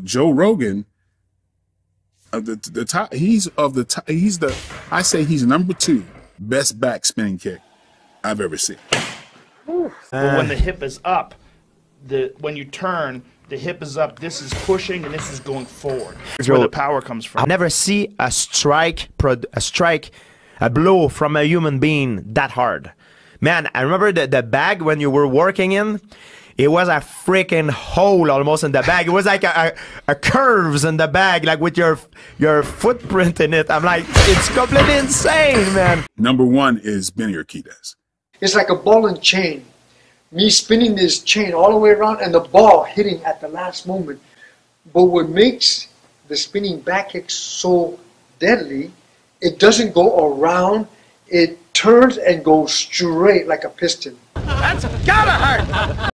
But Joe Rogan, of the the top, he's of the top, he's the I say he's number two best back spinning kick I've ever seen. But when the hip is up, the when you turn, the hip is up. This is pushing, and this is going forward. That's where the power comes from. I never see a strike, prod- a strike, a blow from a human being that hard. Man, I remember the, the bag when you were working in. It was a freaking hole almost in the bag. It was like a, a, a curves in the bag, like with your your footprint in it. I'm like, it's completely insane, man. Number one is Benny Urquidez. It's like a ball and chain. Me spinning this chain all the way around and the ball hitting at the last moment. But what makes the spinning back kick so deadly, it doesn't go around, it turns and goes straight like a piston.